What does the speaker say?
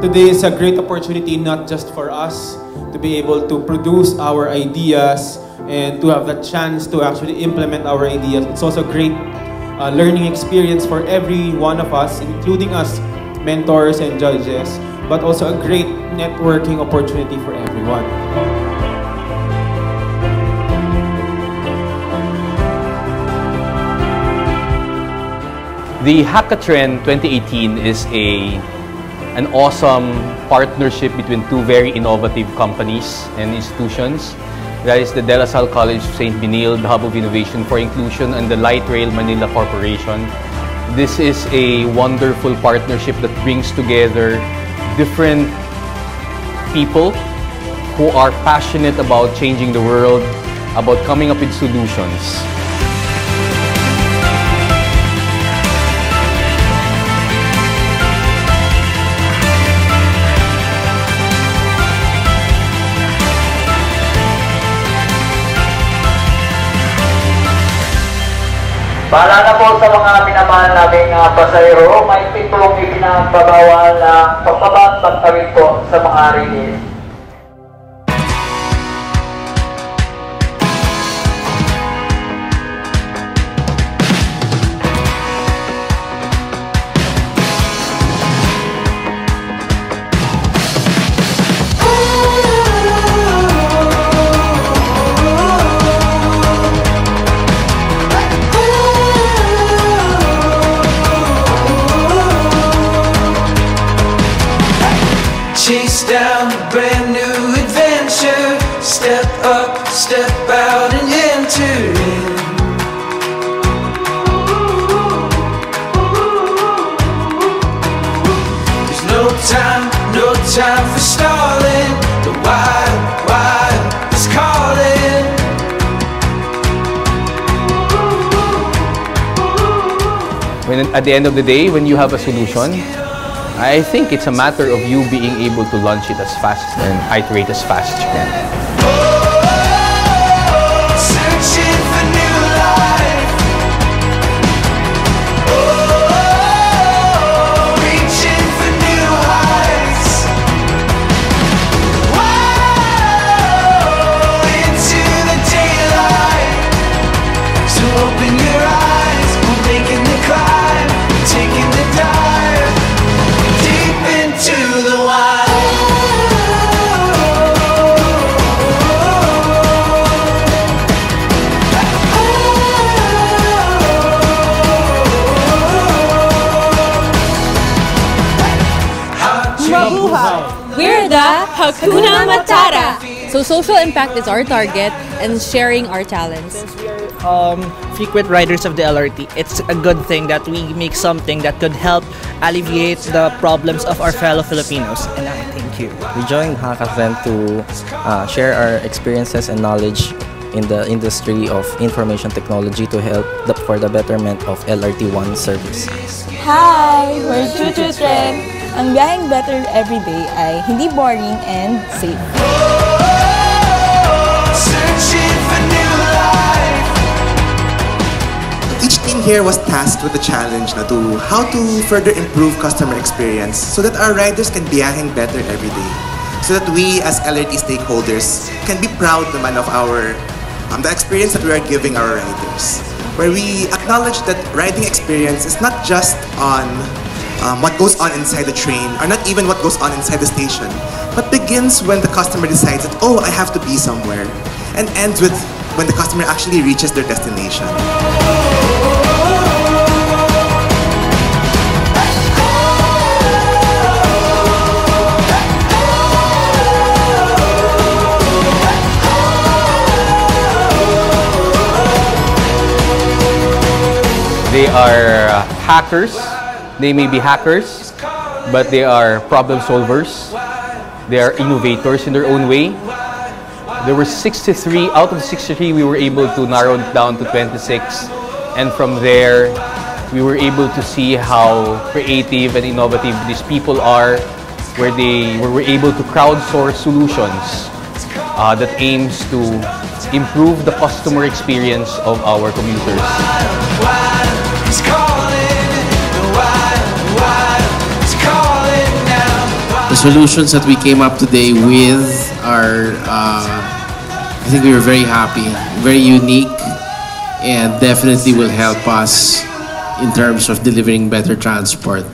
today is a great opportunity not just for us to be able to produce our ideas and to have the chance to actually implement our ideas. It's also a great uh, learning experience for every one of us, including us mentors and judges, but also a great networking opportunity for everyone. The HackaTren 2018 is a an awesome partnership between two very innovative companies and institutions. That is the De La Salle College of St. Benilde, the Hub of Innovation for Inclusion, and the Light Rail Manila Corporation. This is a wonderful partnership that brings together different people who are passionate about changing the world, about coming up with solutions. Paalala po sa mga minamahal naming uh, pasahero, may pitong ipinagbabawal na pagbaba at po sa mga rilis. Step up, step out, and enter in. There's no time, no time for stalling. The wild, wild is calling. When, at the end of the day, when you have a solution, I think it's a matter of you being able to launch it as fast and iterate as fast as you can. Mabuhay! We're the Hakuna Matata! So social impact is our target and sharing our talents. um, frequent riders of the LRT, it's a good thing that we make something that could help alleviate the problems of our fellow Filipinos. And I thank you. We joined Hackathon to uh, share our experiences and knowledge in the industry of information technology to help the, for the betterment of LRT1 service. Hi! We're Chuchu Tren. Ang biyaheng better everyday ay hindi boring and safe. Each team here was tasked with the challenge na to how to further improve customer experience so that our riders can biyaheng better every day. So that we as LRT stakeholders can be proud naman of our um, the experience that we are giving our riders. Where we acknowledge that riding experience is not just on um, what goes on inside the train or not even what goes on inside the station, but begins when the customer decides that, oh, I have to be somewhere, and ends with when the customer actually reaches their destination. They are uh, hackers. They may be hackers, but they are problem solvers. They are innovators in their own way. There were 63, out of 63, we were able to narrow it down to 26. And from there, we were able to see how creative and innovative these people are, where they we're able to crowdsource solutions uh, that aims to improve the customer experience of our commuters. Solutions that we came up today with are, uh, I think we were very happy, very unique, and definitely will help us in terms of delivering better transport.